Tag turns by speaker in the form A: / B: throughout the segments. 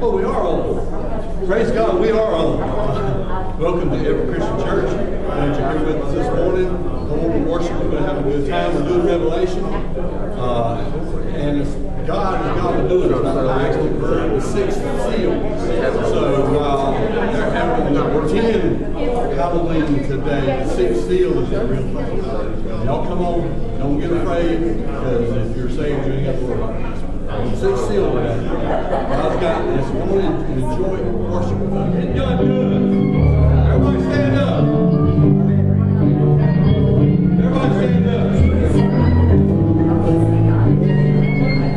A: Oh, we are on. Praise God, we are on. Welcome to Edward Christian Church. Glad you're here with us this morning. Come on to worship. We're going to have a good time. We're doing Revelation. Uh, and God is God to do it. I actually burned the sixth seal. So uh, they're having 10 Halloween today. The sixth seal is a real thing. Y'all come on. Don't get afraid because if you're saved, you ain't got to worry about it. Six seal. God's got this. Come on and enjoy worship with us. Good. Everybody stand up.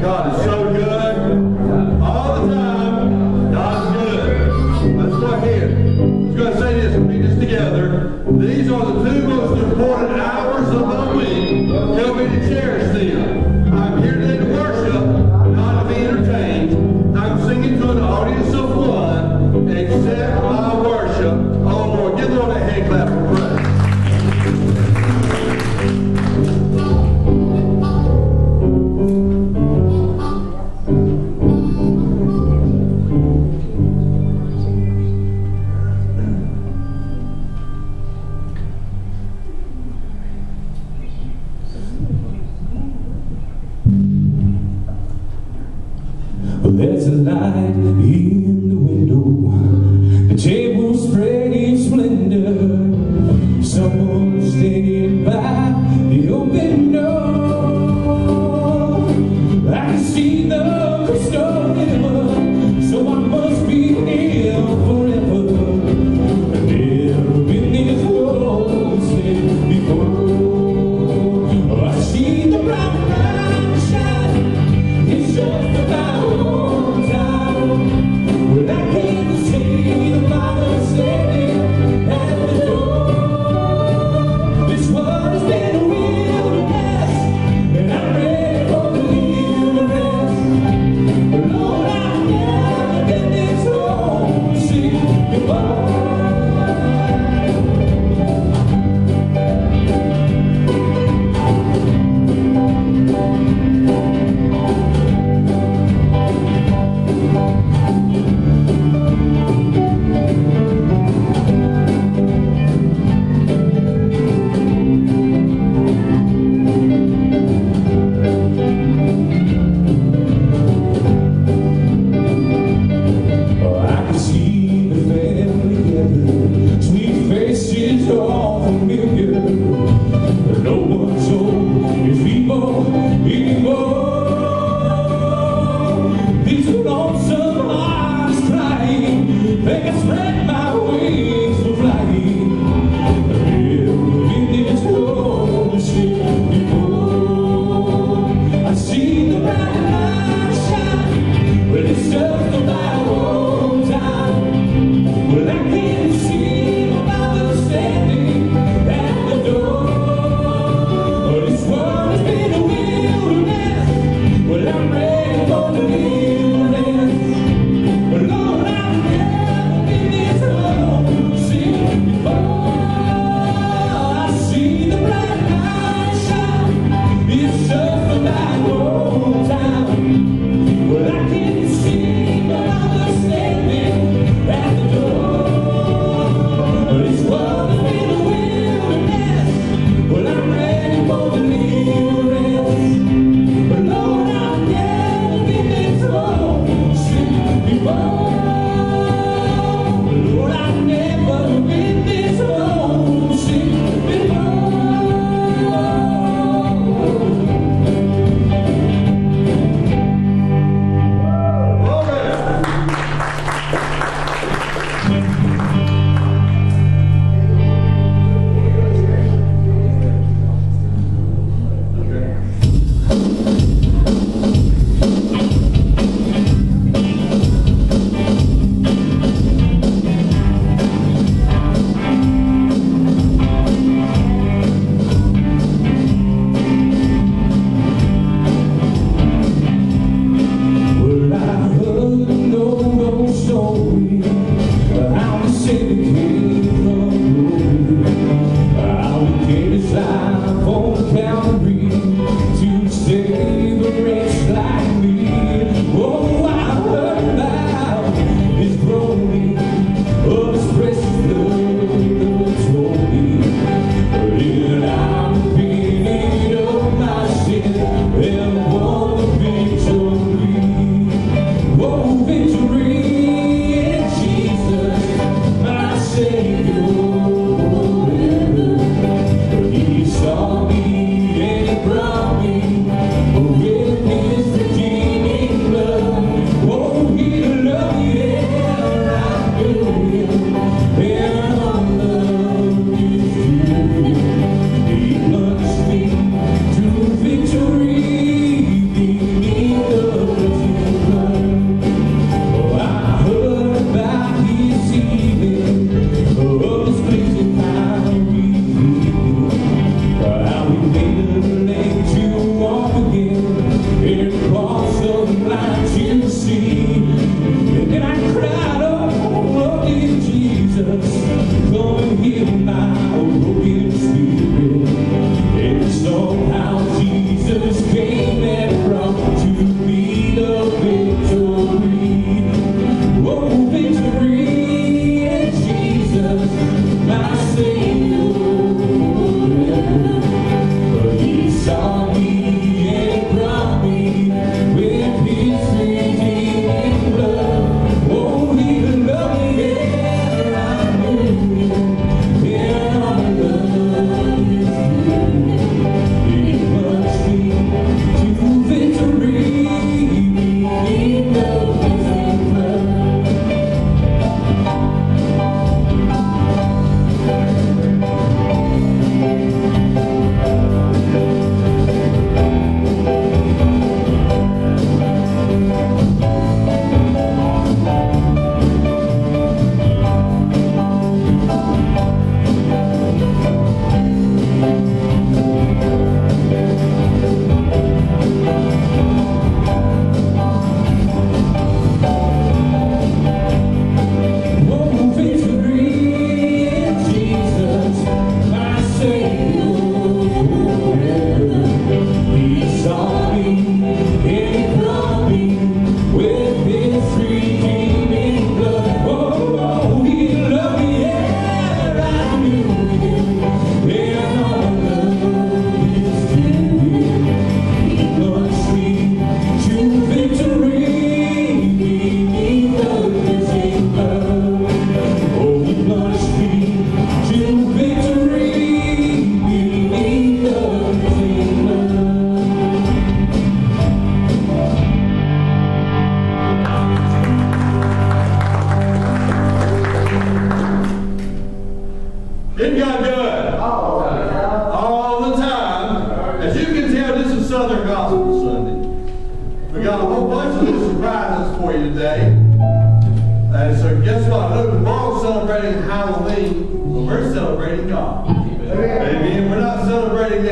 A: God is so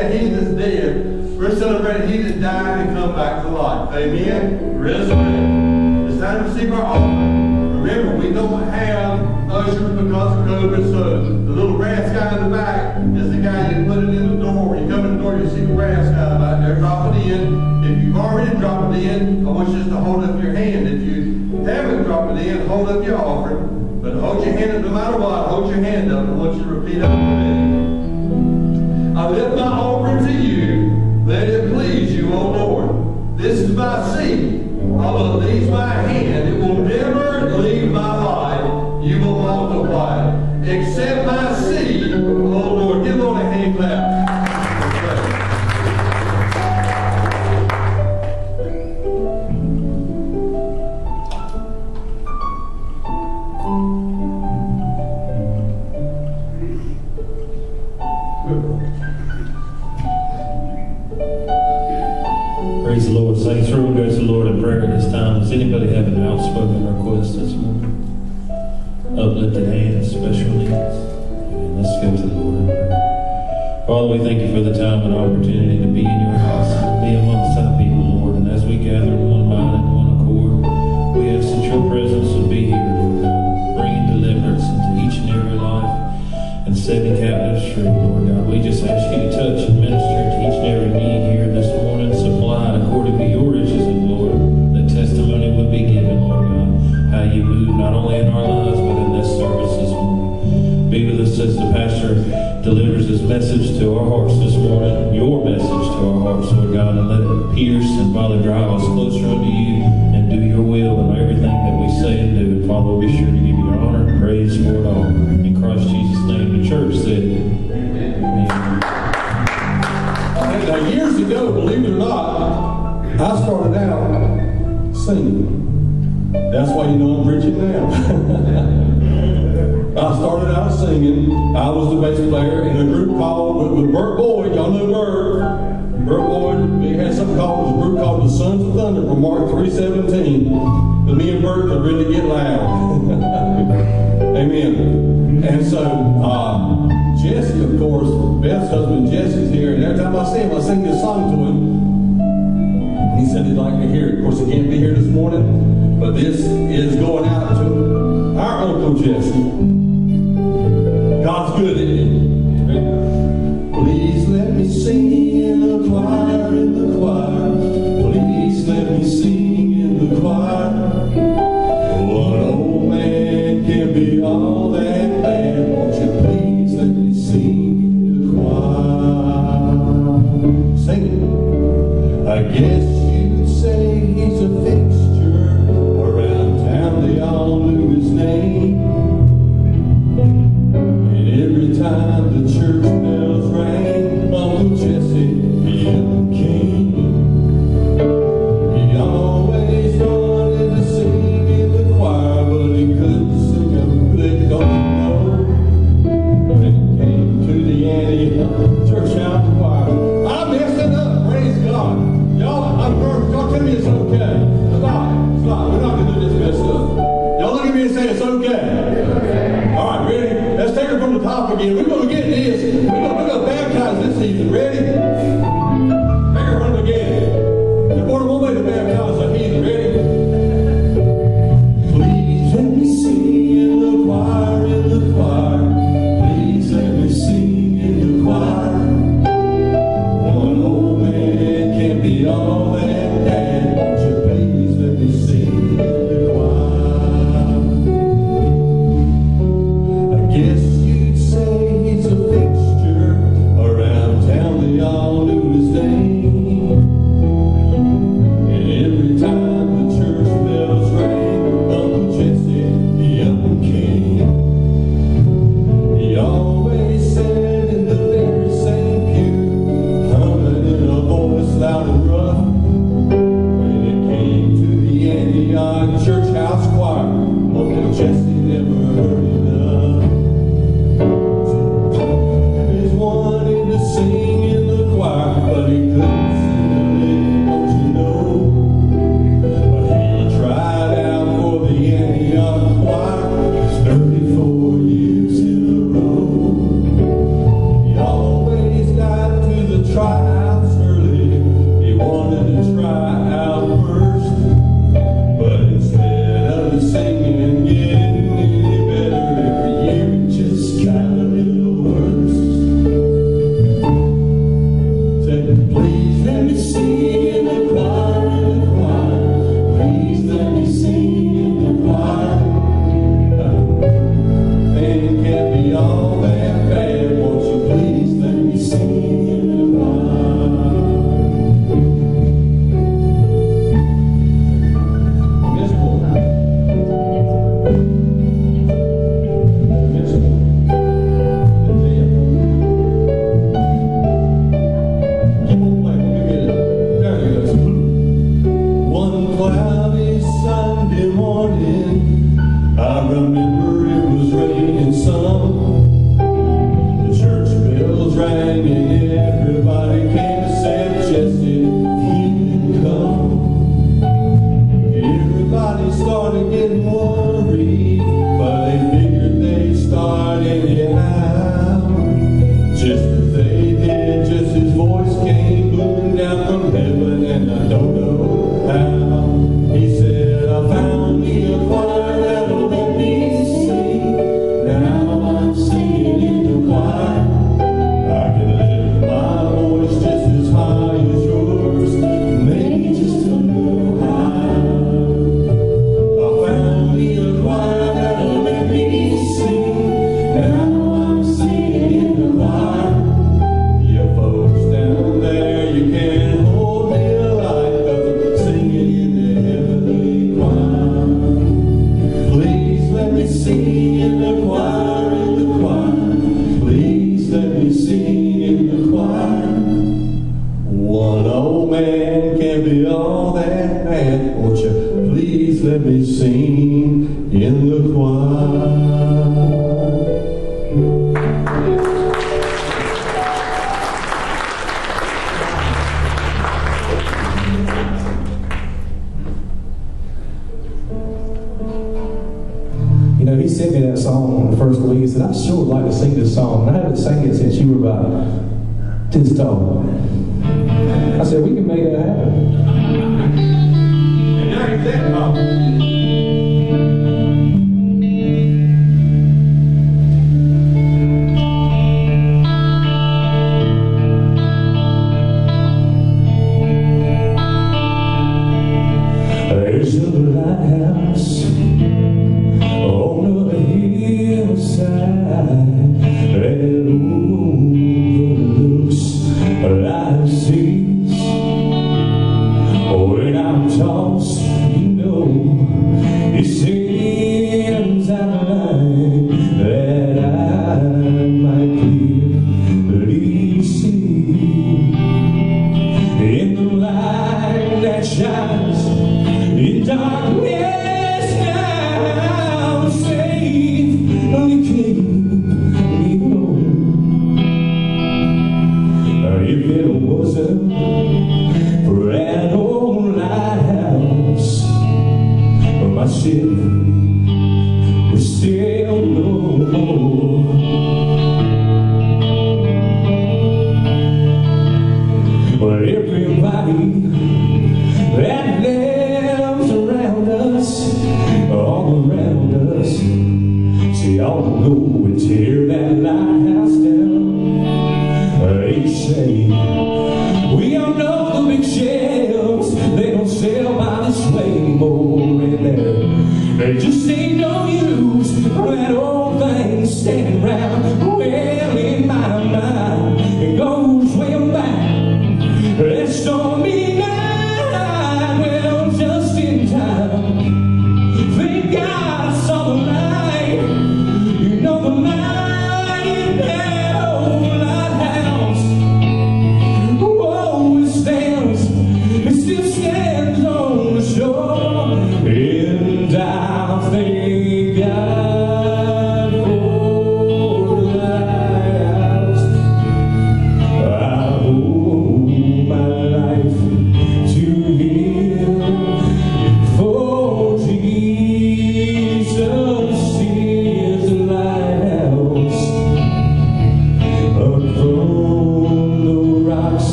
A: that He is dead. We're celebrating He that died and come back to life. Amen. Resurrected. It's time to receive our offering. Remember, we don't have ushers because of COVID, so the little brass guy in the back is the guy you put it in the door. When you come in the door, you see the brass guy back there. Drop it in. If you've already dropped it in, I want you just to hold up your hand. If you haven't dropped it in, hold up your offering. But hold your hand up no matter what. Hold your hand up. I want you to repeat after me. I lift my offering to you. Let it please you, O Lord. This is my seed. I will leave my hand. It will never leave my life. You will multiply it.
B: Opportunity
A: I started out singing. I was the bass player in a group called with, with Burt Boyd. Y'all know Burt. Burt Boyd. We had something called a group called the Sons of Thunder from Mark 3:17. But me and Burt could really get loud. Amen. And so uh, Jesse, of course, Beth's husband Jesse's here, and every time I see him, I sing this song to him. He said he'd like to hear it. Of course, he can't be here this morning, but this is going out to our Uncle Jesse. God's good, isn't he?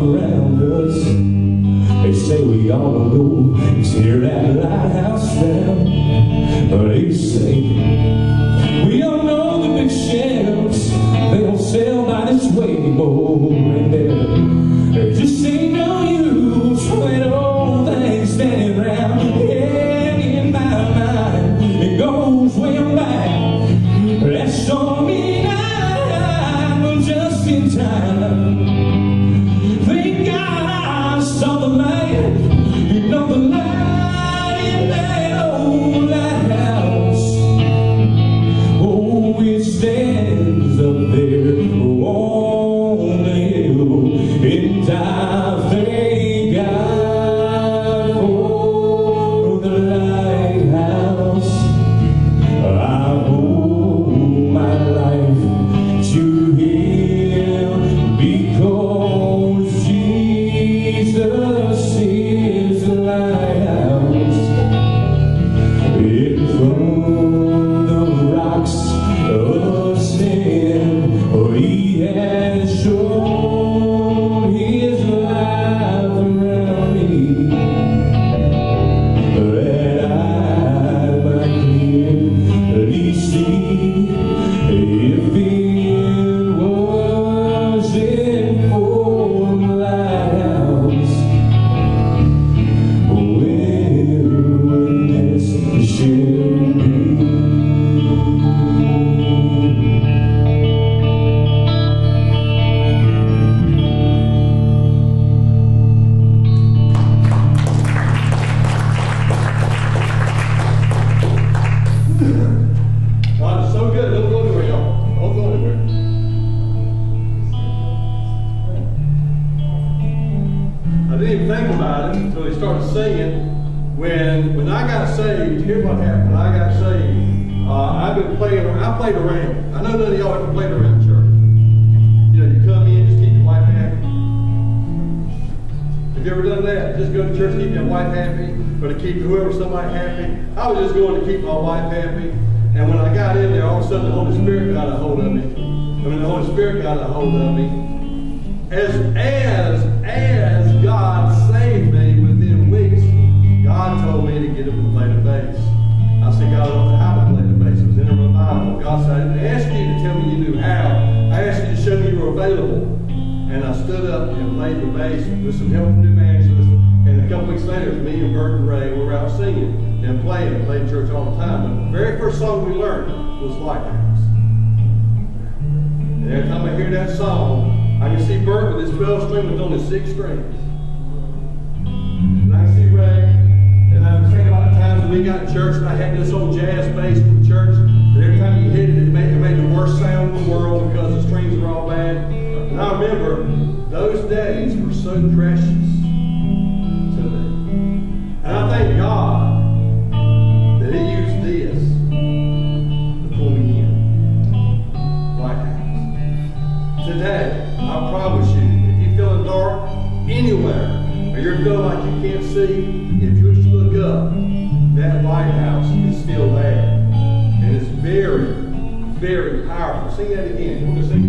A: around
C: us. They say we ought to go steer that lighthouse down But they say saved, here's what happened. I got saved, uh, I've been playing. I played around. I know none of y'all ever played around church. You know, you come in, just keep your wife happy. Have you ever done that? Just go to church, keep your wife happy, or to keep whoever somebody happy. I was just going to keep my wife happy. And when I got in there, all of a sudden the Holy Spirit got a hold of me. I mean, the Holy Spirit got a hold of me. As as as God saved me within weeks, God told me play the bass. I said, God, I don't know how to play the bass. It was in a revival. God said, I didn't ask you to tell me you knew how. I asked you to show me you were available. And I stood up and played the bass with some help from New Evangelist. And a couple weeks later, me and Bert and Ray were out singing and playing. Played church all the time. But the very first song we learned was Lighthouse. And every time I hear that song, I can see Bert with his 12 string with only six strings. We got in church and I had this old jazz bass from church. And every time you hit it, it made, it made the worst sound in the world because the strings were all bad. And I remember those days were so precious to me. And I thank God that He used this to pull me in. Lighthouse. Today, I promise you, if you're feeling dark anywhere, or you're feeling like you can't see, if you just look up, very powerful. Sing that again.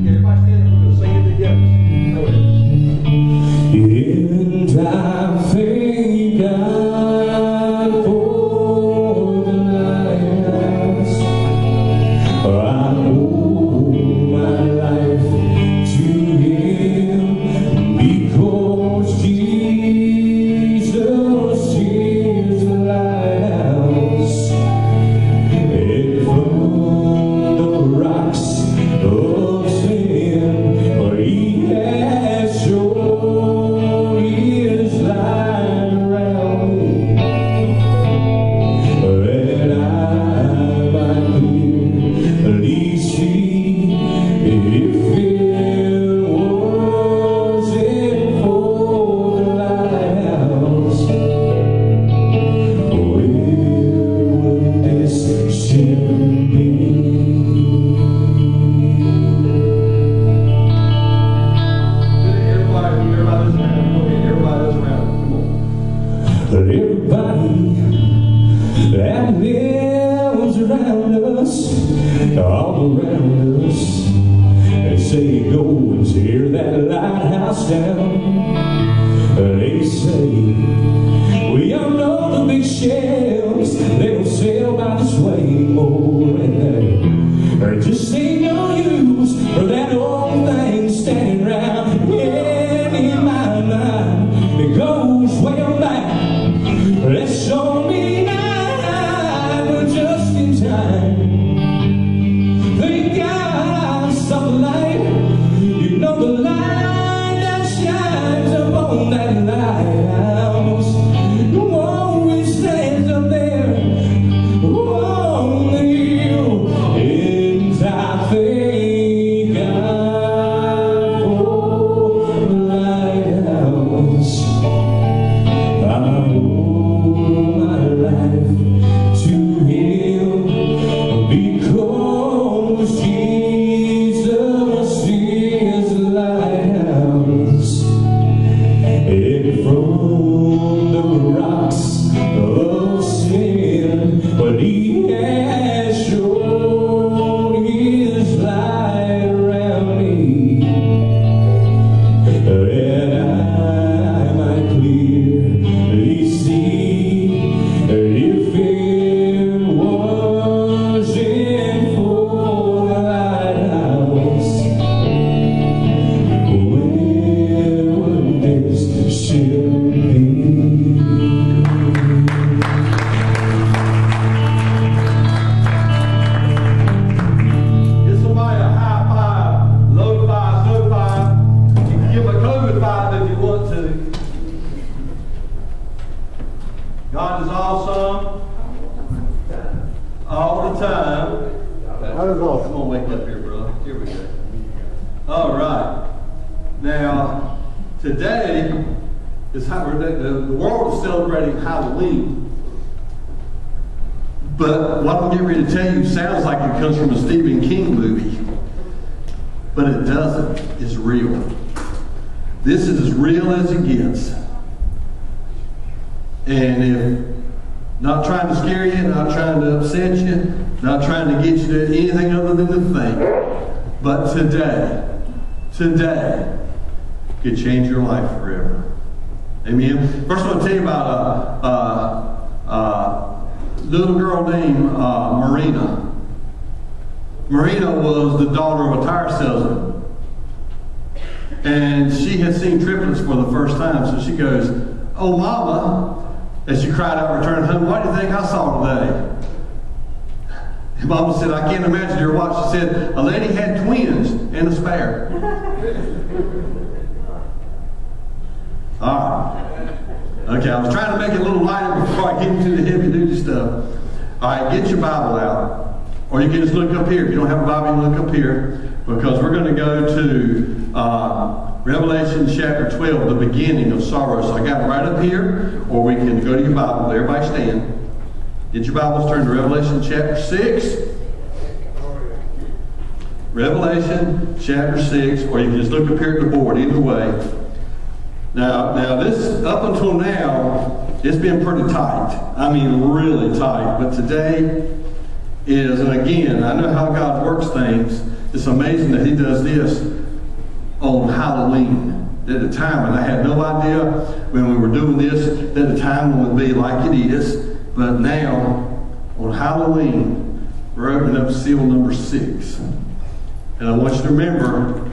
D: Change your life forever. Amen. First, I want to tell you about a, a, a little girl named uh, Marina. Marina was the daughter of a tire salesman. And she had seen triplets for the first time, so she goes, Oh, Mama, as she cried out, returning home, what do you think I saw today? And Mama said, I can't imagine your watch. She said, a lady had twins and a spare. All right. Okay, I was trying to make it a little lighter before I get into the heavy duty stuff. All right, get your Bible out. Or you can just look up here. If you don't have a Bible, you look up here because we're going to go to uh, Revelation chapter 12, the beginning of sorrow. So I got it right up here, or we can go to your Bible. Everybody stand. Get your Bibles, turn to Revelation chapter 6. Revelation chapter 6, or you can just look up here at the board, either way. Now, now this, up until now, it's been pretty tight. I mean, really tight. But today is, and again, I know how God works things. It's amazing that He does this on Halloween. At the time, and I had no idea when we were doing this that the time would be like it is. But now, on Halloween, we're opening up seal number six. And I want you to remember,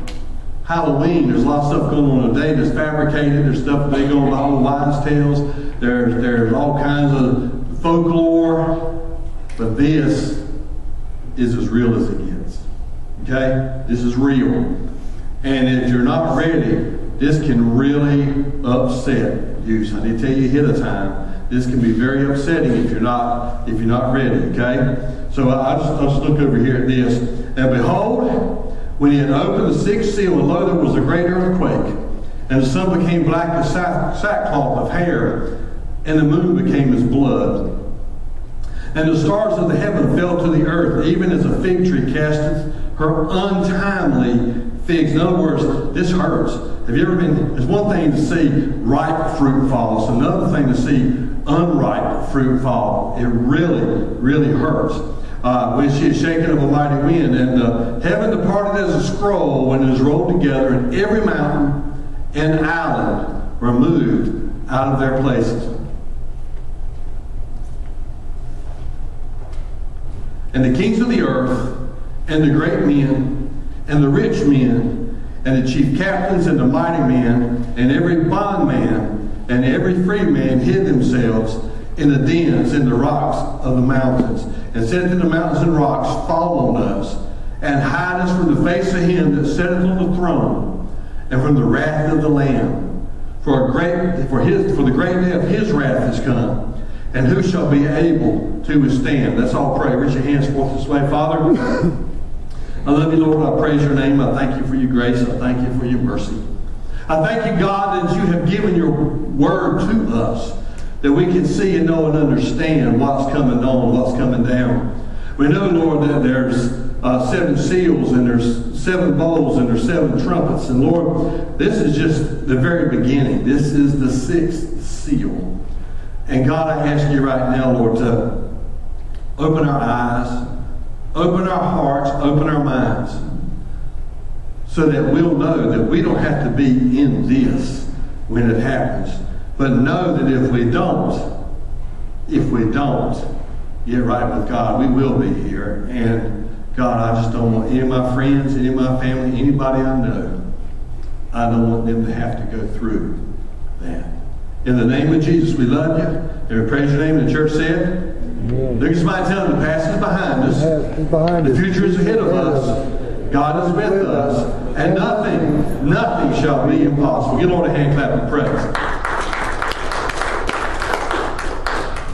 D: Halloween, there's a lot of stuff going on today that's fabricated. There's stuff they go by old wives' tales. There's, there's all kinds of folklore. But this is as real as it gets. Okay? This is real. And if you're not ready, this can really upset you. So I need to tell you ahead of time. This can be very upsetting if you're not if you're not ready. Okay. So I just let's look over here at this. And behold, when he had opened the sixth seal, and lo, there was a great earthquake, and the sun became black as sackcloth of hair, and the moon became as blood. And the stars of the heaven fell to the earth, even as a fig tree casteth her untimely figs. In other words, this hurts. Have you ever been? It's one thing to see ripe fruit fall. It's another thing to see unripe fruit fall. It really, really hurts. Uh, when she is shaken of a mighty wind, and heaven departed as a scroll when it is rolled together, and every mountain and island were moved out of their places. And the kings of the earth, and the great men, and the rich men, and the chief captains, and the mighty men, and every bondman, and every free man hid themselves in the dens, in the rocks of the mountains, and said to the mountains and rocks, Fall on us, and hide us from the face of him that sitteth on the throne, and from the wrath of the Lamb. For a great for his for the great day of his wrath is come. And who shall be able to withstand? Let's all pray. Reach your hands forth this way. Father, I love you, Lord. I praise your name. I thank you for your grace. I thank you for your mercy. I thank you, God, that you have given your word to us, that we can see and know and understand what's coming on, what's coming down. We know, Lord, that there's uh, seven seals and there's seven bowls and there's seven trumpets. And Lord, this is just the very beginning. This is the sixth seal. And God, I ask you right now, Lord, to open our eyes, open our hearts, open our minds, so that we'll know that we don't have to be in this when it happens. But know that if we don't, if we don't get right with God, we will be here. And God, I just don't want any of my friends, any of my family, anybody I know, I don't want them to have to go through that. In the name of Jesus, we love you. And we praise your name. And the church said, Amen. Look at somebody tell them the past is behind us. Behind the future is ahead of us. God is with us. And nothing, nothing shall be impossible. Get on a hand clap and praise.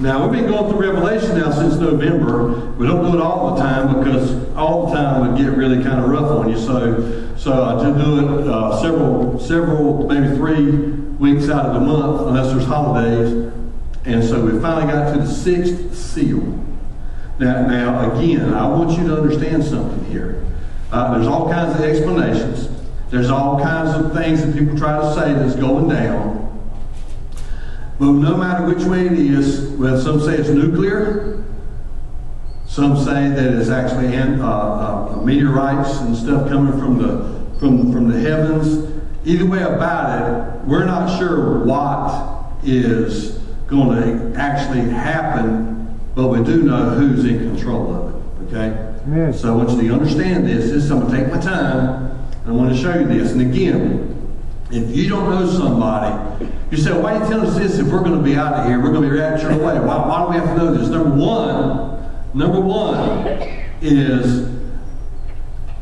D: Now, we've been going through Revelation now since November. We don't do it all the time because all the time would get really kind of rough on you. So, so I just do it uh, several, several, maybe three weeks out of the month, unless there's holidays. And so we finally got to the sixth seal. Now, now again, I want you to understand something here. Uh, there's all kinds of explanations. There's all kinds of things that people try to say that's going down. But no matter which way it is, well, some say it's nuclear. Some say that it's actually uh, uh, meteorites and stuff coming from the from from the heavens. Either way about it, we're not sure what is going to actually happen, but we do know who's in control of it. Okay.
A: Yes.
D: So I want you to understand this. This I'm going to take my time. And I want to show you this. And again, if you don't know somebody, you say, why are you telling us this if we're going to be out of here? We're going to be raptured away. Why, why do we have to know this? Number one, number one is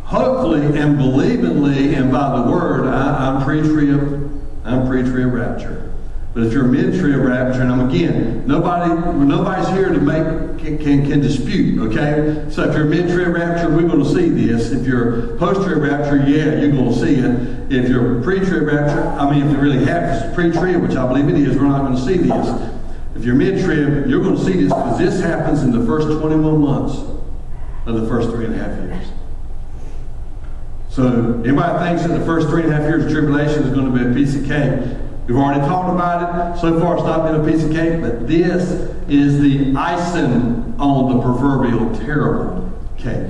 D: hopefully and believingly and by the word, I, I'm pre-trib, I'm pre-trib rapture. But if you're mid-trib rapture, and I'm again, nobody, nobody's here to make can, can, can dispute. Okay, so if you're mid-trib rapture, we're going to see this. If you're post-trib rapture, yeah, you're going to see it. If you're pre-trib rapture, I mean, if you really have pre-trib, which I believe it is, we're not going to see this. If you're mid-trib, you're going to see this because this happens in the first 21 months of the first three and a half years. So anybody thinks that the first three and a half years of tribulation is going to be a piece of cake, We've already talked about it. So far, it's not been a piece of cake, but this is the icing on the proverbial terrible cake.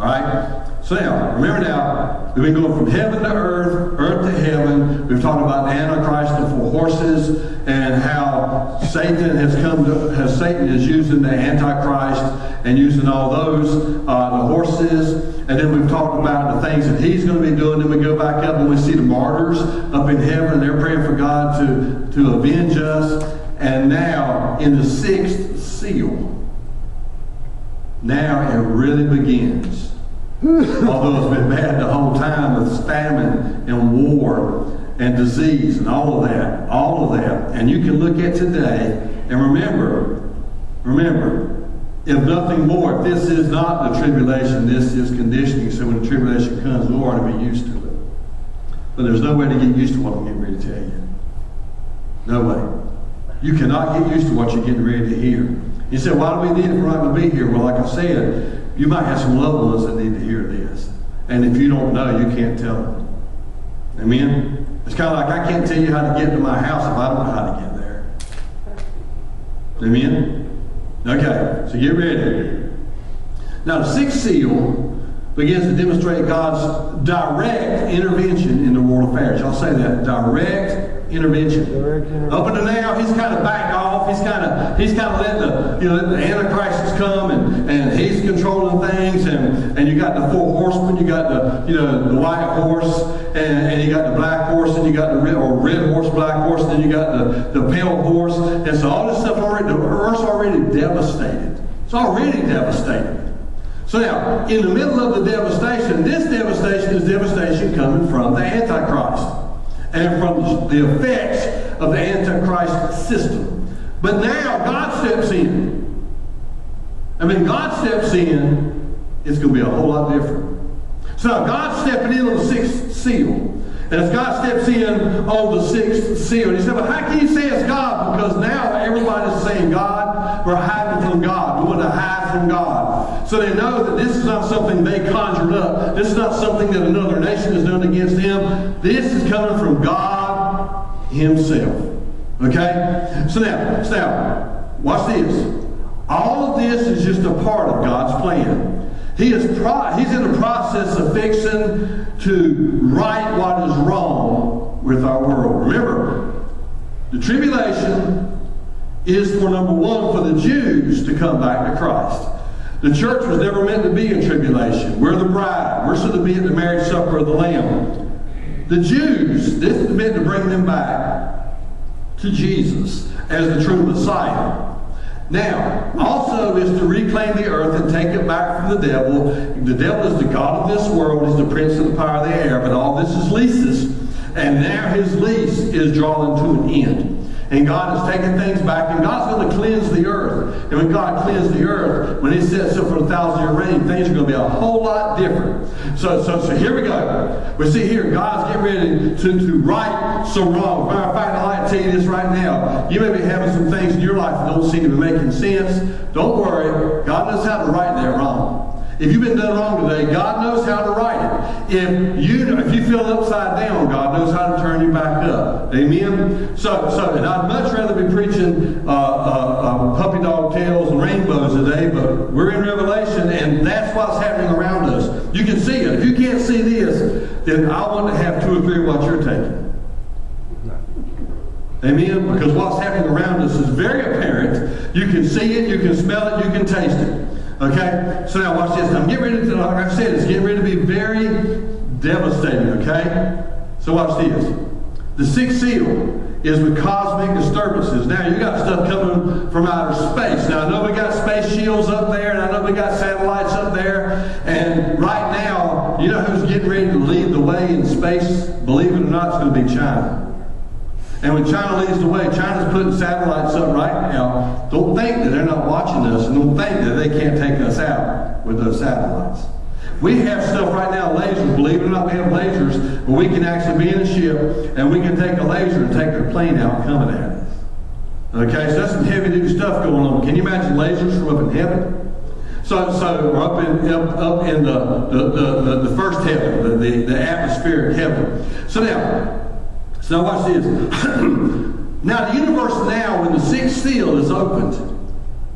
D: All right? So now, remember now, we've been going from heaven to earth, earth to heaven. We've talked about the Antichrist and four horses, and how Satan has come to, has Satan is using the Antichrist and using all those, uh, the horses, and then we've talked about the things that he's going to be doing. Then we go back up and we see the martyrs up in heaven, and they're praying for God to, to avenge us. And now, in the sixth seal, now it really begins. Although it's been bad the whole time with famine and war and disease and all of that, all of that. And you can look at today and remember, remember, if nothing more, if this is not the tribulation, this is conditioning. So when the tribulation comes, we ought to be used to it. But there's no way to get used to what I'm getting ready to tell you. No way. You cannot get used to what you're getting ready to hear. You say, why do we need it we're going to be here? Well, like I said, you might have some loved ones that need to hear this. And if you don't know, you can't tell them. Amen? It's kind of like I can't tell you how to get to my house if I don't know how to get there. Amen? Okay, so get ready. Now, the sixth seal begins to demonstrate God's direct intervention in the world affairs. Y'all say that. Direct intervention. Direct intervention. Up until now, he's kind of backed off. He's kind of he's kind of letting the you know the Antichrist come and, and he's controlling things and, and you got the four horsemen, you got the you know the white horse and, and you got the black horse and you got the red or red horse, black horse, and then you got the, the pale horse. And so all this stuff already the earth's already devastated. It's already devastated. So now, in the middle of the devastation, this devastation is devastation coming from the Antichrist and from the effects of the Antichrist system. But now God steps in. I mean, God steps in, it's going to be a whole lot different. So God's stepping in on the sixth seal. And as God steps in on the sixth seal, and he said, But how can you say it's God? Because now everybody's saying God, we're hiding from God. We want to hide from God. So they know that this is not something they conjured up. This is not something that another nation has done against them. This is coming from God Himself. Okay? So now, so now, watch this. All of this is just a part of God's plan. He is pro- he's in the process of fixing to right what is wrong with our world. Remember, the tribulation is for number one for the Jews to come back to Christ. The church was never meant to be in tribulation. We're the bride. We're supposed to be at the marriage supper of the Lamb. The Jews, this is meant to bring them back to Jesus as the true Messiah. Now, also is to reclaim the earth and take it back from the devil. The devil is the God of this world, he's the prince of the power of the air, but all this is leases. And now his lease is drawing to an end. And God is taking things back, and God's going to cleanse the earth. And when God cleans the earth, when He sets up for a thousand year reign, things are going to be a whole lot different. So, so, so here we go. We see here, God's getting ready to, to right some wrong. Matter of fact, I'd like to tell you this right now. You may be having some things in your life that don't seem to be making sense. Don't worry. God knows how to right that wrong. If you've been done wrong today, God knows how to right it. If you if you feel upside down, God knows how to turn you back up. Amen. So so, and I'd much rather be preaching uh, uh, uh, puppy dog tails and rainbows today, but we're in Revelation, and that's what's happening around us. You can see it. If you can't see this, then I want to have two or three of what you're taking. Amen. Because what's happening around us is very apparent. You can see it, you can smell it, you can taste it. Okay? So now watch this. I'm getting ready to, like I said, it's getting ready to be very devastating, okay? So watch this. The sixth seal is with cosmic disturbances. Now you got stuff coming from outer space. Now I know we got space shields up there, and I know we got satellites up there, and right now, you know who's getting ready to lead the way in space? Believe it or not, it's going to be China. And when China leads the way, China's putting satellites up right now. Don't think that they're not watching us, and don't think that they can't take us out with those satellites. We have stuff right now, lasers. Believe it or not, we have lasers where we can actually be in a ship and we can take a laser and take a plane out coming at us. Okay, so that's some heavy duty stuff going on. Can you imagine lasers from up in heaven? So, so we're up in up, up in the the, the, the, first heaven, the, the, the atmospheric heaven. So now, so now watch this. now the universe now, when the sixth seal is opened,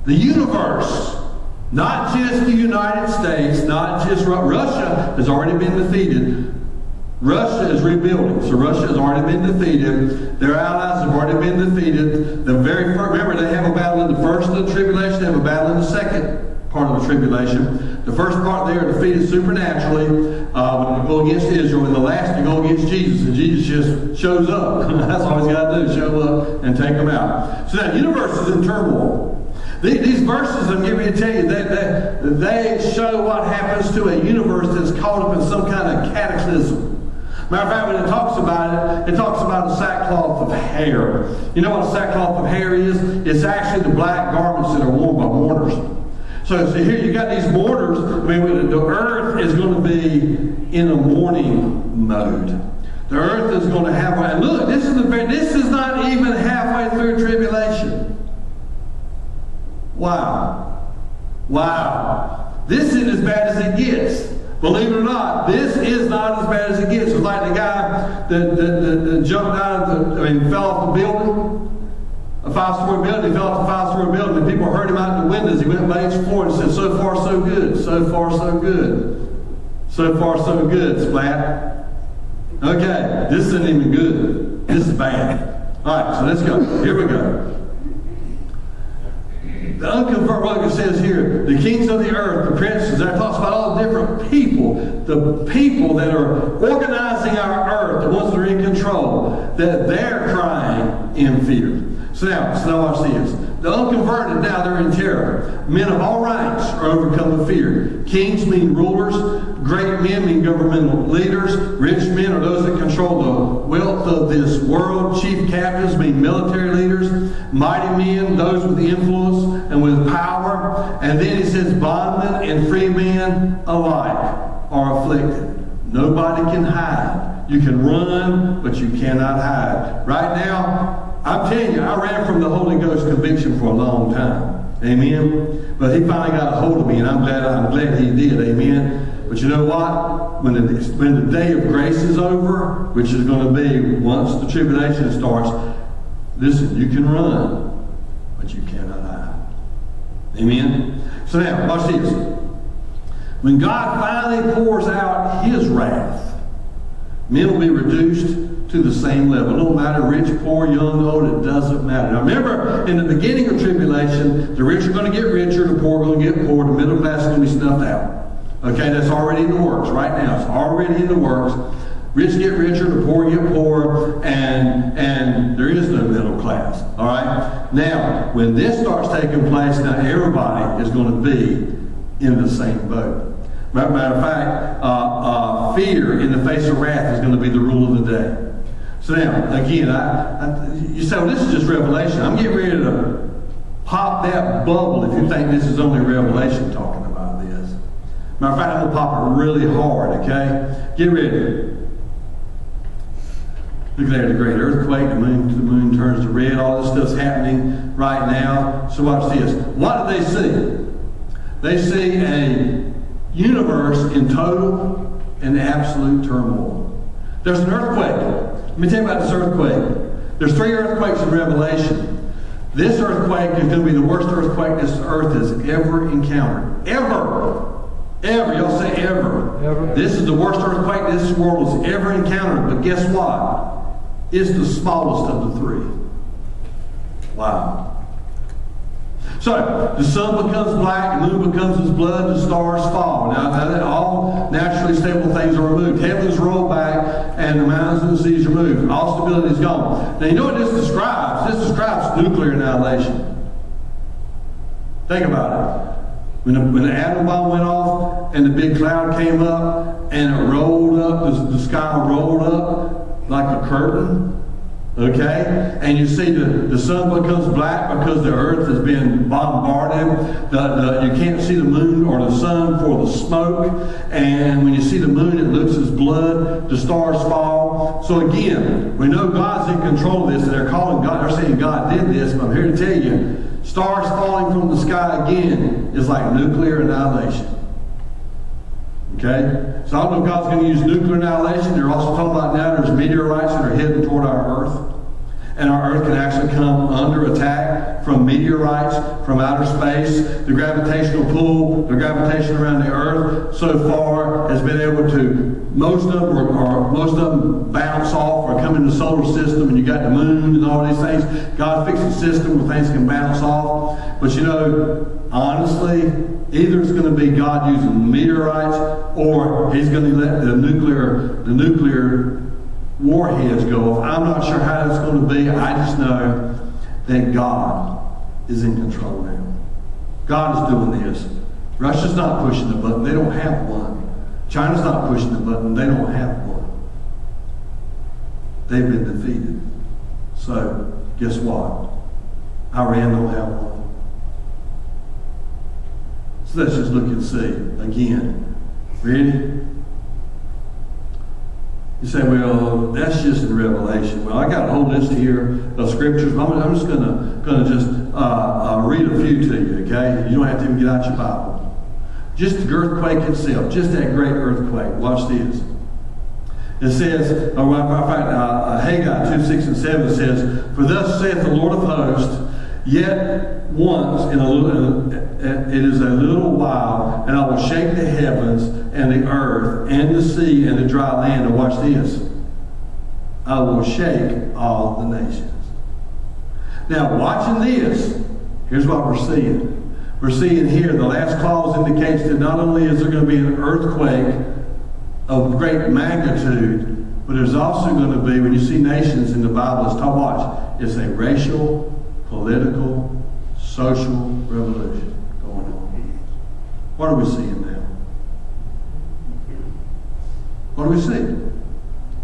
D: the universe, not just the United States, not just Russia has already been defeated. Russia is rebuilding. So Russia has already been defeated. Their allies have already been defeated. The very first, remember they have a battle in the first of the tribulation, they have a battle in the second part of the tribulation. The first part they are defeated supernaturally uh, when go against Israel, and the last you go against Jesus, and Jesus just shows up. That's all he's got to do, show up and take them out. So that universe is in turmoil. These verses I'm giving you to tell you, they, they, they show what happens to a universe that's caught up in some kind of cataclysm. Matter of fact, when it talks about it, it talks about a sackcloth of hair. You know what a sackcloth of hair is? It's actually the black garments that are worn by mourners. So, so here you got these mourners. I mean, the earth is going to be in a mourning mode. The earth is going to have. And look, this is the this is not even halfway through tribulation. Wow, wow. This isn't as bad as it gets. Believe it or not, this is not as bad as it gets. It's like the guy that, that, that, that jumped out of the, I mean, fell off the building a five-story building. He fell off a five-story building, and people heard him out the windows. He went by each floor and said, "So far, so good. So far, so good. So far, so good." Splat. Okay, this isn't even good. This is bad. All right, so let's go. Here we go. The unconfirmed, like says here, the kings of the earth, the princes, that talks about all the different people, the people that are organizing our earth, the ones that are in control, that they're crying in fear. So now watch this. The unconverted now they're in terror. Men of all ranks are overcome with fear. Kings mean rulers. Great men mean governmental leaders. Rich men are those that control the wealth of this world. Chief captains mean military leaders. Mighty men, those with influence and with power. And then he says bondmen and free men alike are afflicted. Nobody can hide. You can run, but you cannot hide. Right now, I'm telling you, I ran from the Holy Ghost conviction for a long time. Amen. But he finally got a hold of me, and I'm glad I'm glad he did. Amen. But you know what? When the, when the day of grace is over, which is going to be once the tribulation starts, listen, you can run, but you cannot hide. Amen. So now, watch this. When God finally pours out his wrath, men will be reduced to the same level. No matter rich, poor, young, old, it doesn't matter. Now remember, in the beginning of tribulation, the rich are going to get richer, the poor are going to get poor, the middle class is going to be snuffed out. Okay, that's already in the works right now. It's already in the works. Rich get richer, the poor get poorer, and and there is no middle class. All right. Now, when this starts taking place, now everybody is going to be in the same boat. Matter of fact, uh, uh, fear in the face of wrath is going to be the rule of the day. So now, again, I, I, you say, well, this is just Revelation. I'm getting ready to pop that bubble if you think this is only Revelation talking about this. Matter of fact, I'm going to pop it really hard, okay? Get ready. Look there, the great earthquake, the moon, the moon turns to red, all this stuff's happening right now. So watch this. What do they see? They see a universe in total and absolute turmoil. There's an earthquake. Let me tell you about this earthquake. There's three earthquakes in Revelation. This earthquake is going to be the worst earthquake this earth has ever encountered. Ever. Ever. Y'all say ever.
A: Ever.
D: This is the worst earthquake this world has ever encountered. But guess what? It's the smallest of the three. Wow. So the sun becomes black, the moon becomes as blood, the stars fall. Now, now all naturally stable things are removed. Heavens roll back, and the mountains and the seas are moved. All stability is gone. Now you know what this describes? This describes nuclear annihilation. Think about it. When the, when the atom bomb went off and the big cloud came up and it rolled up, the, the sky rolled up like a curtain, Okay? And you see the, the sun becomes black because the earth has been bombarded. The, the, you can't see the moon or the sun for the smoke. And when you see the moon, it looks as blood. The stars fall. So again, we know God's in control of this. And they're calling God, they're saying God did this. But I'm here to tell you, stars falling from the sky again is like nuclear annihilation. Okay? So I don't know if God's going to use nuclear annihilation. They're also talking about now there's meteorites that are heading toward our Earth. And our Earth can actually come under attack from meteorites from outer space. The gravitational pull, the gravitation around the Earth so far has been able to, most of them most of them bounce off or come in the solar system and you got the moon and all these things. God fixed the system where things can bounce off. But you know, honestly, either it's going to be God using meteorites or he's going to let the nuclear, the nuclear warheads go off. I'm not sure how that's going to be. I just know that God is in control now. God is doing this. Russia's not pushing the button. They don't have one. China's not pushing the button. They don't have one. They've been defeated. So, guess what? Iran don't have one. So let's just look and see again. Ready? You say, well, that's just in Revelation. Well, I got a whole list here of scriptures. I'm, I'm just going to to just uh, uh, read a few to you, okay? You don't have to even get out your Bible. Just the earthquake itself, just that great earthquake. Watch this. It says, or in fact, uh, Haggai 2, 6, and 7 says, For thus saith the Lord of hosts, Yet once in a little, it is a little while, and I will shake the heavens and the earth and the sea and the dry land. And watch this. I will shake all the nations. Now, watching this, here's what we're seeing. We're seeing here the last clause indicates that not only is there going to be an earthquake of great magnitude, but there's also going to be, when you see nations in the Bible, it's talk, watch, it's a racial political, social revolution going on. What are we seeing now? What do we see?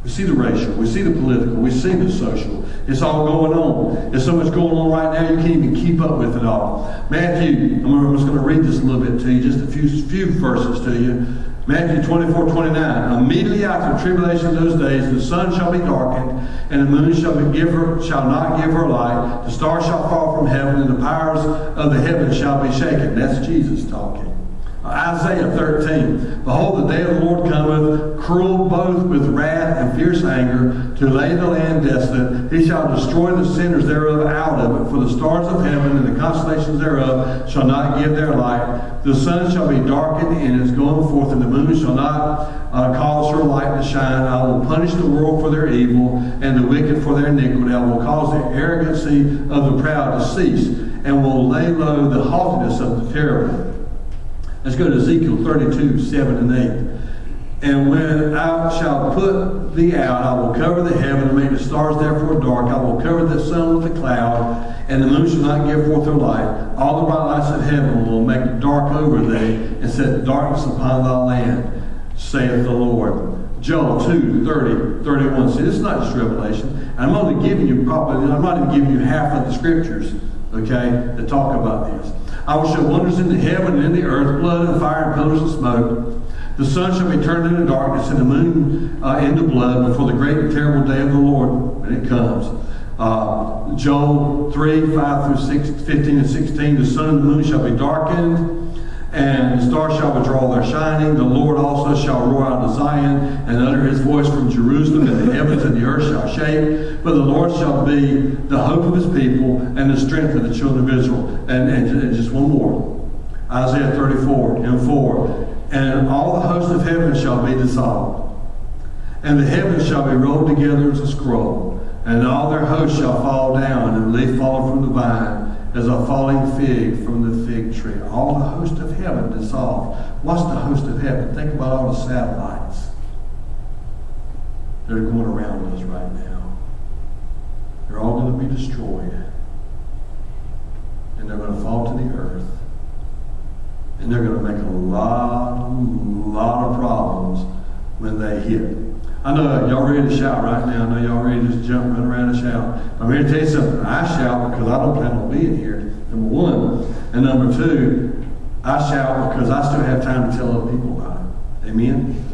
D: We see the racial, we see the political, we see the social. It's all going on. There's so much going on right now, you can't even keep up with it all. Matthew, I'm just going to read this a little bit to you, just a few, few verses to you. Matthew 24, 29. Immediately after the tribulation of those days, the sun shall be darkened, and the moon shall, give her, shall not give her light. The stars shall fall from heaven, and the powers of the heavens shall be shaken. That's Jesus talking. Uh, Isaiah 13. Behold, the day of the Lord cometh, cruel both with wrath and fierce anger, to lay the land desolate. He shall destroy the sinners thereof out of it. For the stars of heaven and the constellations thereof shall not give their light. The sun shall be darkened in its going forth, and the moon shall not uh, cause her light to shine. I will punish the world for their evil, and the wicked for their iniquity. I will cause the arrogancy of the proud to cease, and will lay low the haughtiness of the terrible. Let's go to Ezekiel 32, 7 and 8. And when I shall put thee out, I will cover the heaven and make the stars therefore dark. I will cover the sun with a cloud, and the moon shall not give forth her light. All the bright lights of heaven will make dark over thee, and set darkness upon thy land, saith the Lord. Joel 2, 30, 31. See, this is not just Revelation. I'm only giving you probably, I'm not even giving you half of the scriptures, okay, that talk about this. I will show wonders in the heaven and in the earth, blood and fire and pillars of smoke. The sun shall be turned into darkness and the moon uh, into blood before the great and terrible day of the Lord when it comes. Uh, Joel 3, 5 through 6, 15 and 16. The sun and the moon shall be darkened and the stars shall withdraw their shining. The Lord also shall roar out of Zion and utter his voice from Jerusalem, and the heavens and the earth shall shake. But the Lord shall be the hope of his people and the strength of the children of Israel. And, and, and just one more Isaiah 34 and 4. And all the hosts of heaven shall be dissolved, and the heavens shall be rolled together as a scroll, and all their hosts shall fall down, and leaf fall from the vine as a falling fig from the fig tree. All the host of heaven dissolved. What's the host of heaven? Think about all the satellites that are going around us right now. They're all going to be destroyed. And they're going to fall to the earth. And they're going to make a lot, lot of problems when they hit. I know y'all ready to shout right now. I know y'all ready to just jump, run around and shout. I'm here to tell you something. I shout because I don't plan on being here, number one. And number two, I shout because I still have time to tell other people about it. Amen?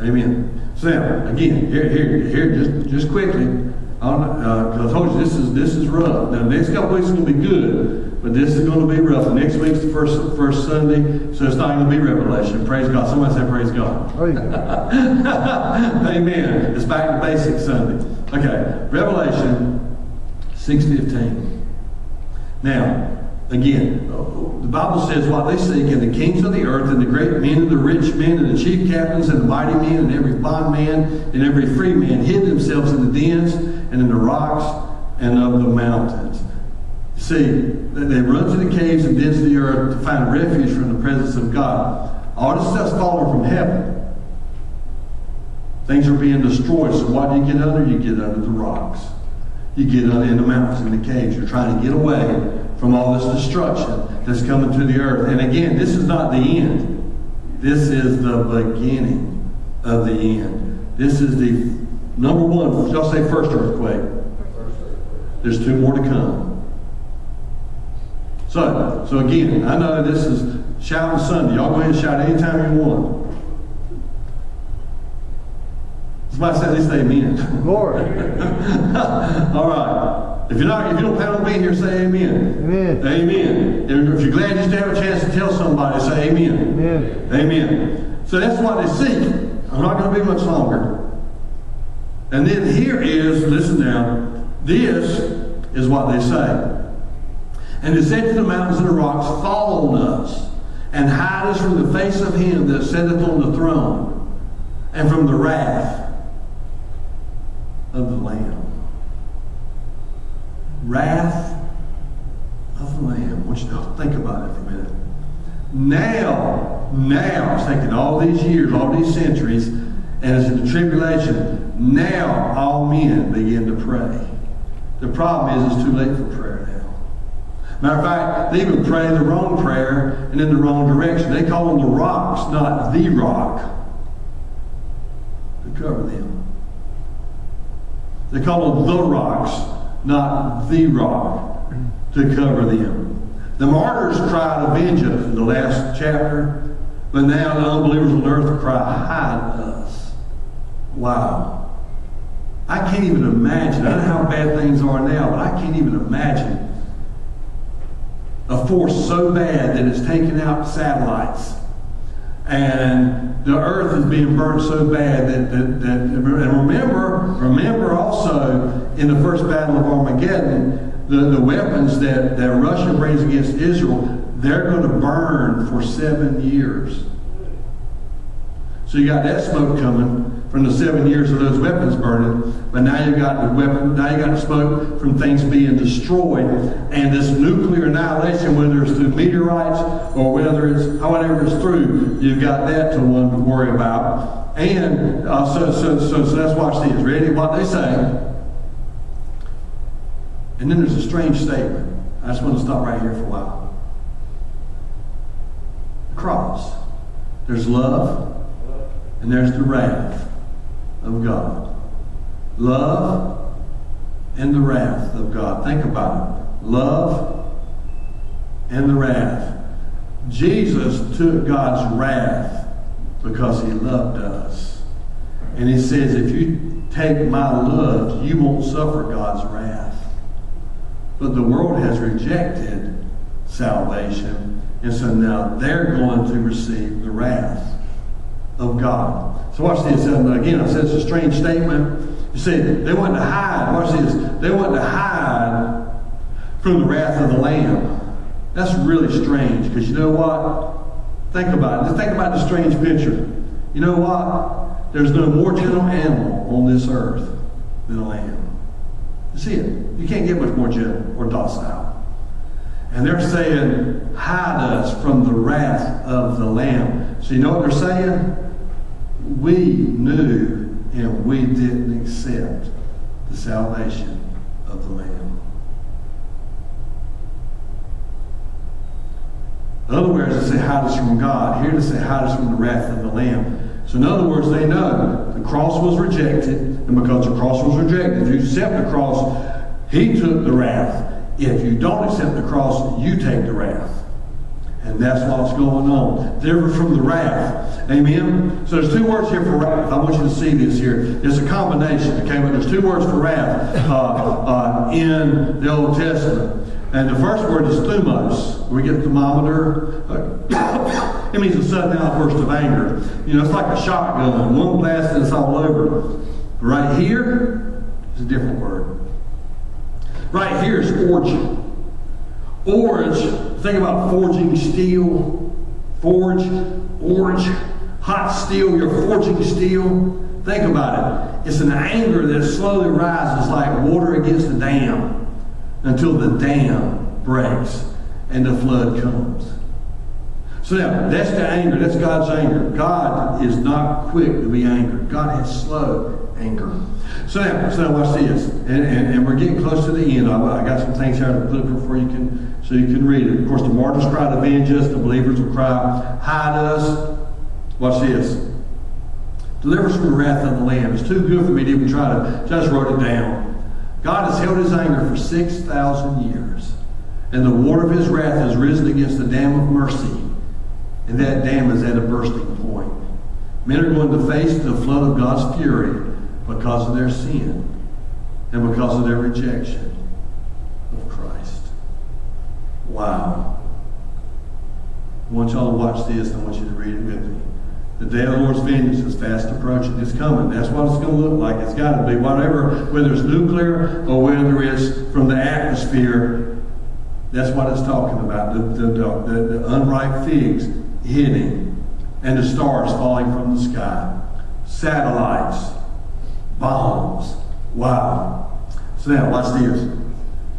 D: Amen. So now, again, here, here, here, just, just quickly, because uh, I told you this is this is rough. Now, the next couple weeks is going to be good, but this is going to be rough. Next week's the first first Sunday, so it's not going to be Revelation. Praise God. Somebody say Praise God. Oh, Amen. It's back to basic Sunday. Okay, Revelation six fifteen. Now, Again, the Bible says what they seek, and the kings of the earth, and the great men, and the rich men, and the chief captains, and the mighty men, and every bondman, and every free man hid themselves in the dens, and in the rocks, and of the mountains. See, they run to the caves and dens of the earth to find refuge from the presence of God. All this stuff's falling from heaven. Things are being destroyed. So what do you get under? You get under the rocks. You get under in the mountains, in the caves. You're trying to get away from all this destruction that's coming to the earth. And again, this is not the end. This is the beginning of the end. This is the number one, y'all say first earthquake. There's two more to come. So, so again, I know this is shouting Sunday. Y'all go ahead and shout anytime you want. Somebody say at least amen.
A: Lord.
D: All right. If you're not, if you don't plan on being here, say amen.
A: Amen.
D: Amen. And if you're glad you still have a chance to tell somebody, say amen.
A: Amen.
D: Amen. So that's what they seek. I'm not going to be much longer. And then here is, listen now, this is what they say. And they said to the mountains and the rocks, Fall on us, and hide us from the face of him that sitteth on the throne, and from the wrath of the Lamb wrath of the Lamb. I want you to think about it for a minute. Now, now, it's taken all these years, all these centuries, and it's in the tribulation. Now all men begin to pray. The problem is it's too late for prayer now. Matter of fact, they even pray the wrong prayer and in the wrong direction. They call them the rocks, not the rock, to cover them. They call them the rocks, not the rock, to cover them. The martyrs cried vengeance in the last chapter, but now the unbelievers on earth cry, hide us. Wow. I can't even imagine. I know how bad things are now, but I can't even imagine a force so bad that it's taken out satellites. And the earth is being burnt so bad that, that, that and remember remember also in the first battle of Armageddon the, the weapons that, that Russia brings against Israel they're going to burn for seven years so you got that smoke coming from the seven years of those weapons burning, but now you got the weapon, now you got the smoke from things being destroyed, and this nuclear annihilation, whether it's through meteorites or whether it's whatever it's through, you've got that to one to worry about. And uh, so, so, so, so let's watch these. Ready? What they say. And then there's a strange statement. I just want to stop right here for a while. The cross. There's love, and there's the wrath. of God. Love and the wrath of God. Think about it. Love and the wrath. Jesus took God's wrath because he loved us. And he says, if you take my love, you won't suffer God's wrath. But the world has rejected salvation, and so now they're going to receive the wrath of God. So watch this. And uh, again, I said it's a strange statement. You see, they want to hide. Watch this. They want to hide from the wrath of the Lamb. That's really strange because you know what? Think about it. Just think about the strange picture. You know what? There's no more gentle animal on this earth than a lamb. You see it. You can't get much more gentle or docile. And they're saying, hide us from the wrath of the Lamb. So you know what they're saying? We knew and we didn't accept the salvation of the Lamb. Other words, they say, hide us from God. Here they say, hide us from the wrath of the Lamb. So in other words, they know the cross was rejected, and because the cross was rejected, if you accept the cross, he took the wrath. If you don't accept the cross, you take the wrath. And that's what's going on. They're from the wrath. Amen? So there's two words here for wrath. I want you to see this here. It's a combination, okay? But there's two words for wrath uh, uh, in the Old Testament. And the first word is thumos. We get thermometer. it means a sudden outburst of anger. You know, it's like a shotgun. One blast and it's all over. Right here is a different word. Right here is orge. Orge, think about forging steel. Forge, orge, hot steel, you're forging steel. Think about it. It's an anger that slowly rises like water against the dam until the dam breaks and the flood comes. So now, that's the anger. That's God's anger. God is not quick to be angered. God is slow anger. So now, so now watch this. And, and, and we're getting close to the end. I, I got some things here to put before you can, so you can read it. Of course, the martyrs cry to avenge us. The believers will cry, hide us. Watch this. Deliver us from the wrath of the Lamb. It's too good for me to even try to just write it down. God has held his anger for 6,000 years. And the water of his wrath has risen against the dam of mercy. And that dam is at a bursting point. Men are going to face the flood of God's fury because of their sin and because of their rejection of Christ. Wow. I want y'all to watch this. I want you to read it with me. The day of the Lord's vengeance is fast approaching. It's coming. That's what it's going to look like. It's got to be. Whatever, whether it's nuclear or whether it's from the atmosphere, that's what it's talking about. The, the, the, the unripe figs hitting and the stars falling from the sky. Satellites, bombs. Wow. So now, watch this.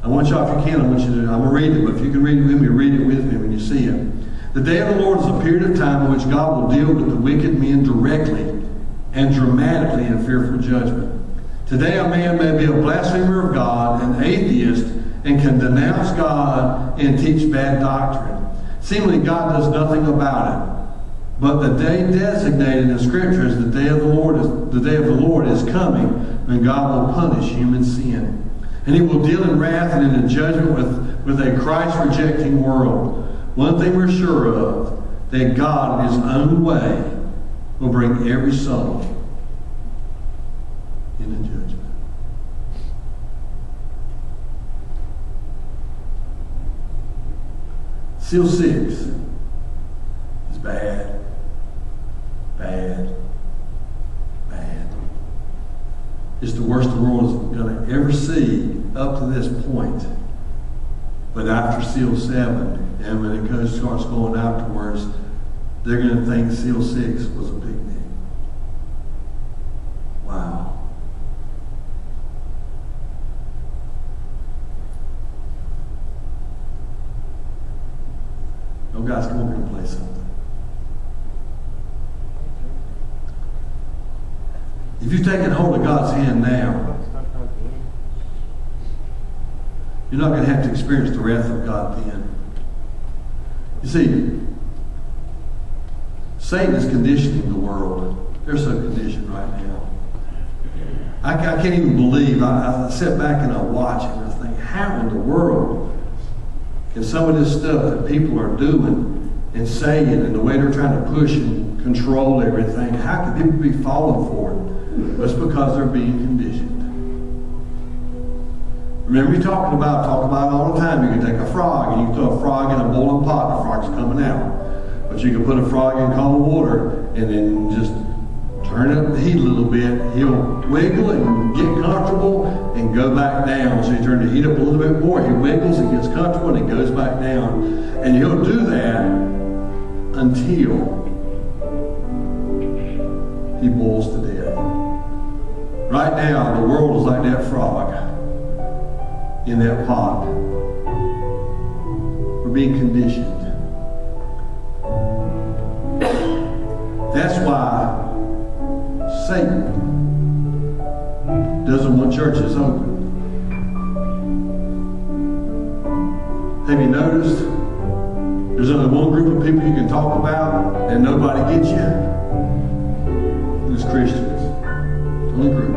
D: I want y'all, if you can, I want you to, I'm going to read it, but if you can read it with me, read it with me when you see it. The day of the Lord is a period of time in which God will deal with the wicked men directly and dramatically in fearful judgment. Today, a man may be a blasphemer of God, an atheist, and can denounce God and teach bad doctrine. Seemingly, God does nothing about it. But the day designated in Scripture is the day of the Lord is the day of the Lord is coming, when God will punish human sin. And he will deal in wrath and in judgment with, with a Christ-rejecting world. One thing we're sure of, that God in his own way will bring every soul into judgment. Seal 6 is bad, bad, bad. It's the worst the world is going to ever see up to this point. But after Seal 7, and when it goes, starts going afterwards, they're going to think Seal 6 was a picnic. Wow. Oh, guys, come over here and play something. If hold of God's hand now, you're not going to have to experience the wrath of God then. You see, Satan is conditioning the world. They're so conditioned right now. I, I can't even believe. I, I sit back and I watch and I think, how in the world can some of this stuff that people are doing and saying and the way they're trying to push and control everything, how can people be falling for it? It's because they're being conditioned. Remember me talking about, talk about it all the time. You can take a frog and you can throw a frog in a boiling pot, the frog's coming out. But you can put a frog in cold water and then just turn up the heat a little bit. He'll wiggle and get comfortable and go back down. So you turn the heat up a little bit more. He wiggles and gets comfortable and he goes back down. And he'll do that until he boils to. Right now, the world is like that frog in that pot. We're being conditioned. That's why Satan doesn't want churches open. Have you noticed? There's only one group of people you can talk about and nobody gets you. It's Christians. Group.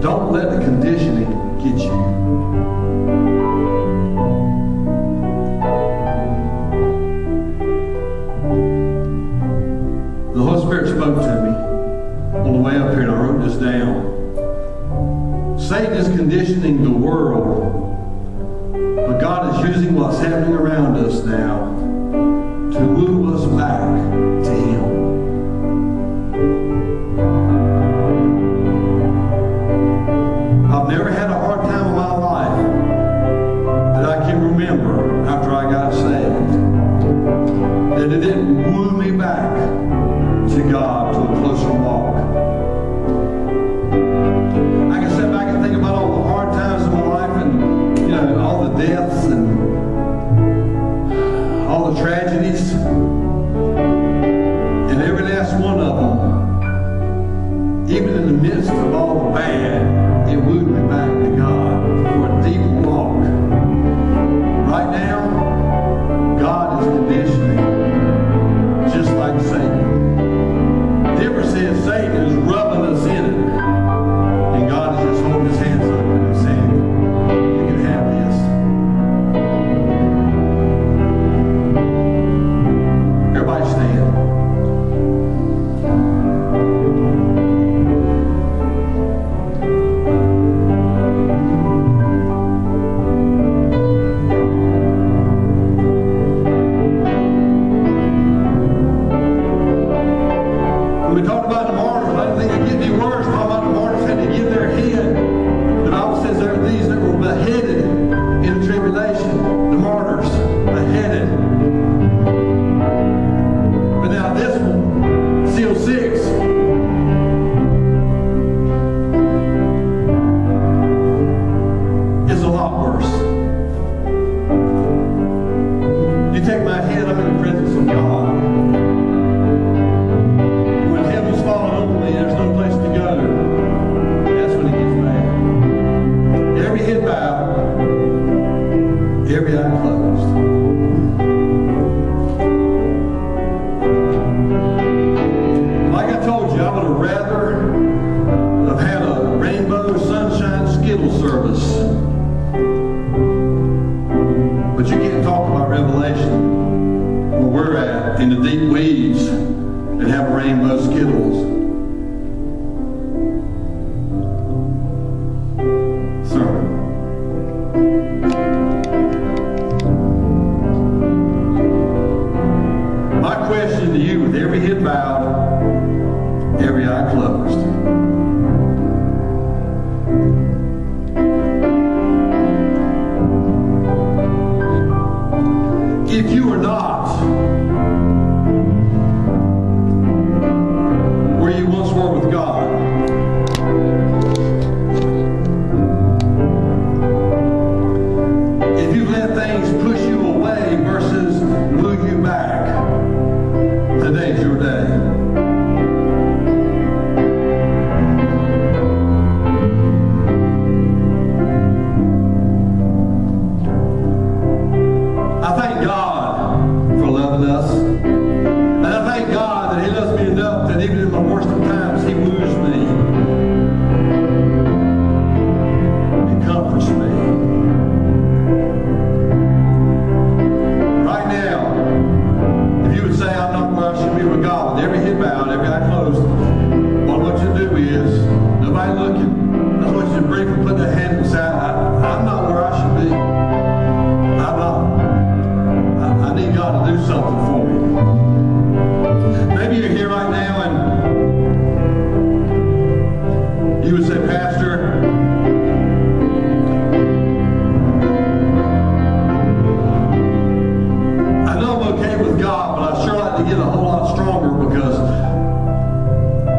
D: Don't let the conditioning get you. The Holy Spirit spoke to me on the way up here, and I wrote this down. Satan is conditioning the world, what's happening around us now Here we are closed.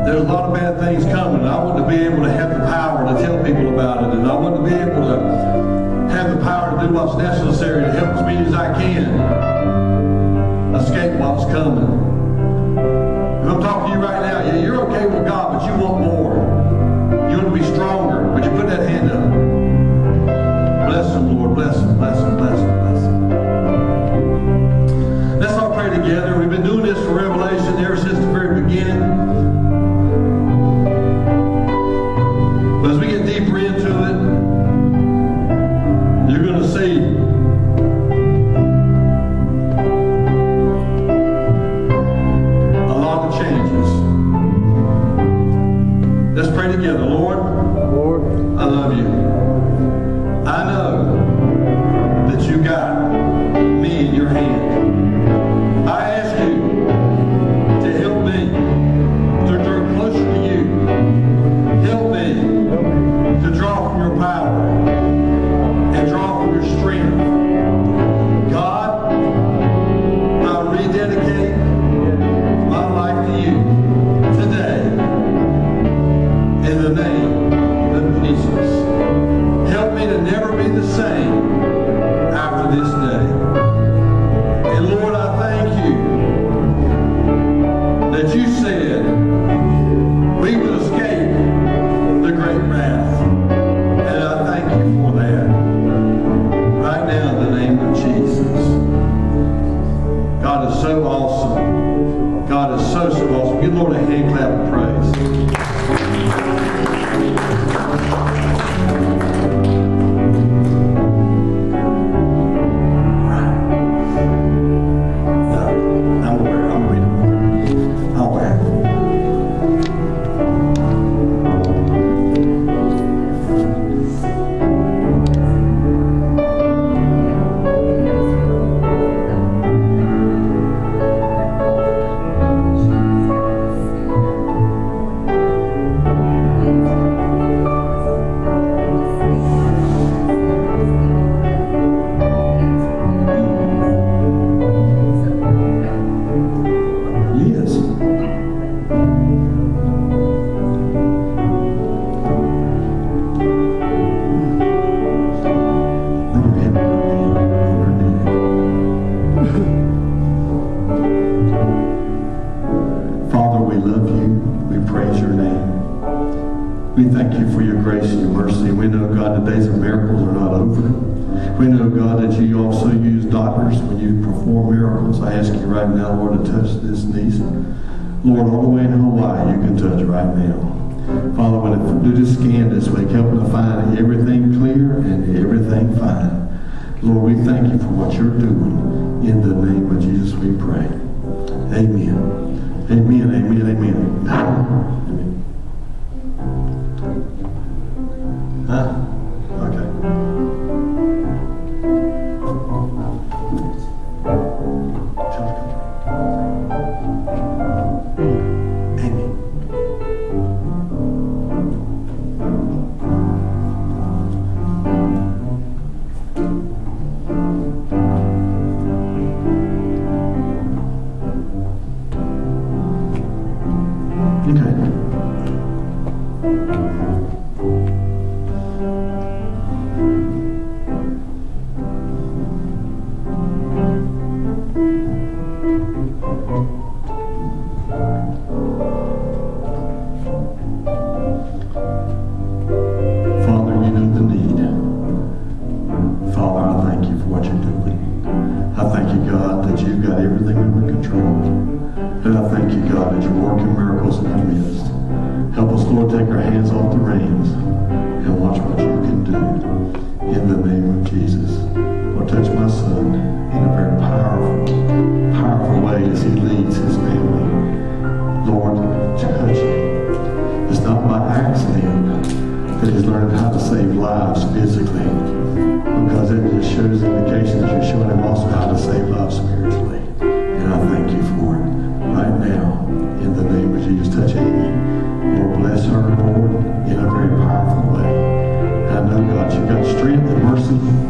D: there's a lot of bad things coming. And I want to be able to have the power to tell people about it. And I want to be able to have the power to do what's necessary to help as many as I can escape what's coming. If I'm talking to you right now, yeah, you're okay with God, but you want more. You want to be stronger, but you put that hand up. Bless him, Lord. Bless him. bless him. Lord, take our hands off the reins and watch what you can do. In the name of Jesus. Lord, touch my son in a very powerful, powerful way as he leads his family. Lord, touch him. It's not by accident that he's learned how to save lives physically because it just shows indication that you're showing him also how to save lives spiritually. And I thank you for it right now in the name of Jesus. Touch Amy. And